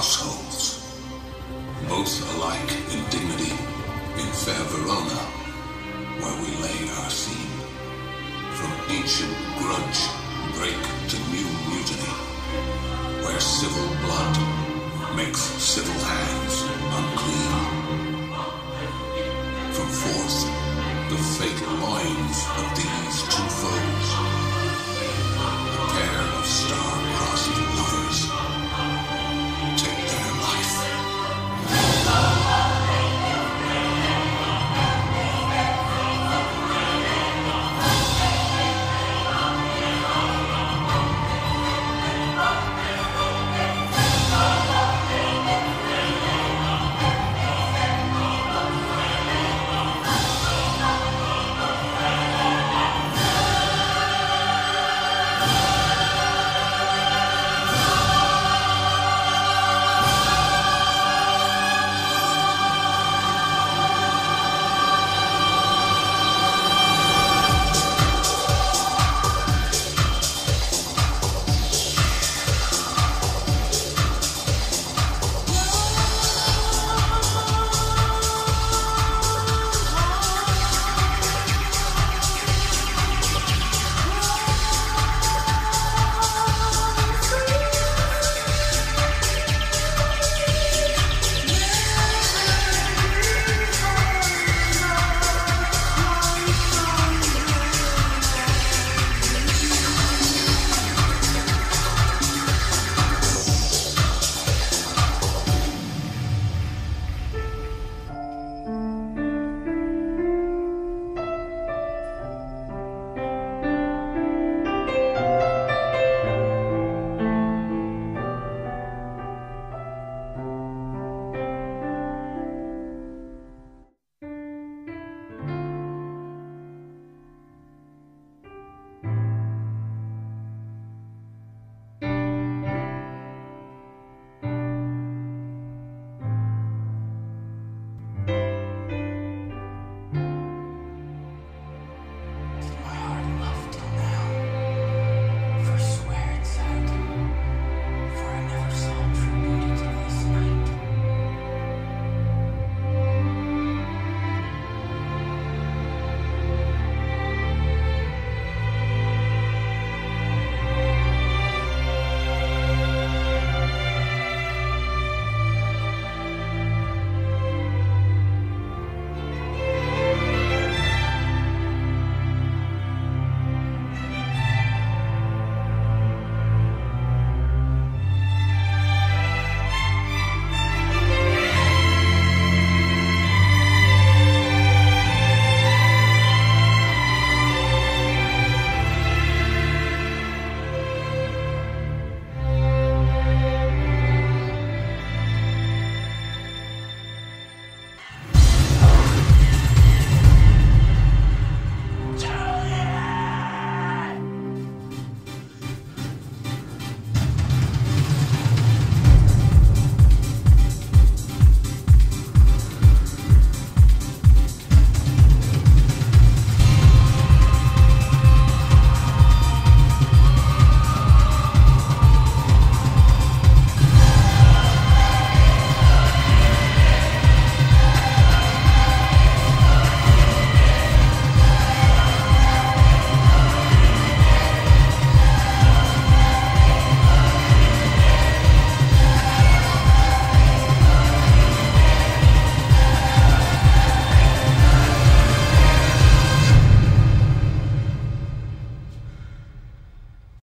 households, both alike in dignity in fair Verona, where we lay our scene. From ancient grudge break to new mutiny, where civil blood makes civil hands unclean. From forth the fatal loins of the